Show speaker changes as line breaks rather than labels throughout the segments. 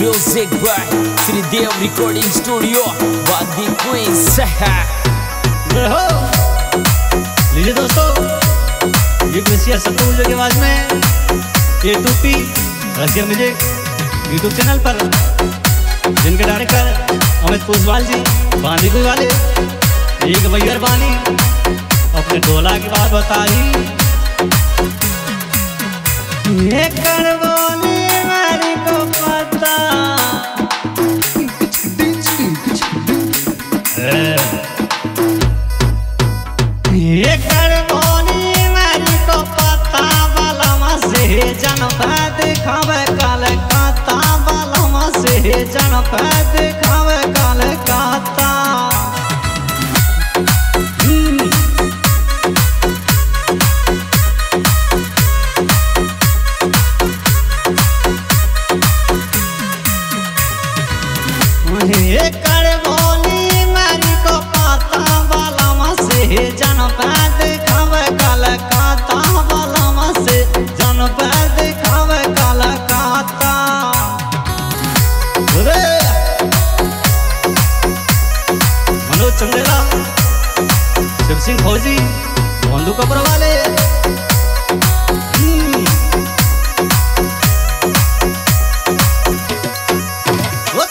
Music by Tridev Recording Studio Bandi Queens
लीजिए दोस्तों, ये कृषि सत्तू की आवाज़ में ये टूपी रसिया म्यूज़िक यूट्यूब चैनल पर, जिनके डायरेक्टर अमित पुष्पाल जी, बांदी कोई वाले एक भैया बानी, अपने डोला की बात बताई। ये जनपद खावे कलकत्ता बलमा से जनपद खावे कलकत्ता। ये करबोली मेरी को पता बलमा से जनपद कपड़ वाले हम्म। ओ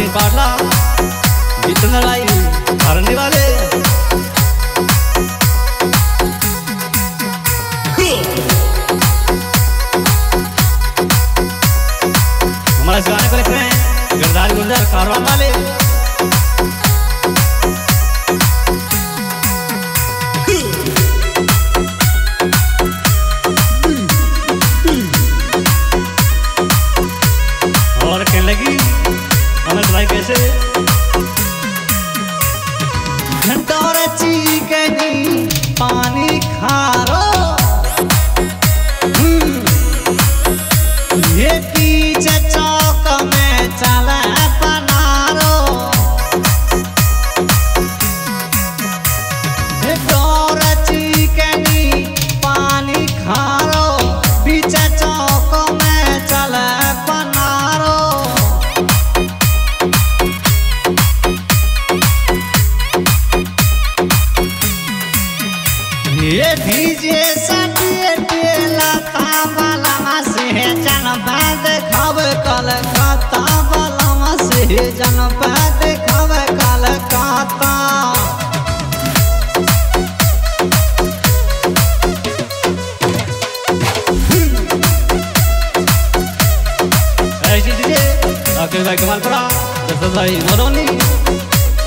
सिंह पाटला जितेंद्र राय भरने वाले। हमारा गाने को लिख रहे हैं गिरदारी गुलजार कारवान वाले। डीजे सटिए टेला तांबला से जनपद खब कलकत्ता बलमा से जनपद खब कलकत्ता ऐसी डीजे राकेश भाई भाई मोरौनी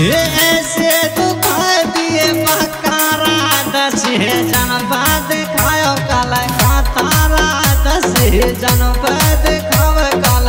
ऐसे दुखाई दिए बहकारा दस जन बाद खाओ कल का तारा जन बाद खाओ कल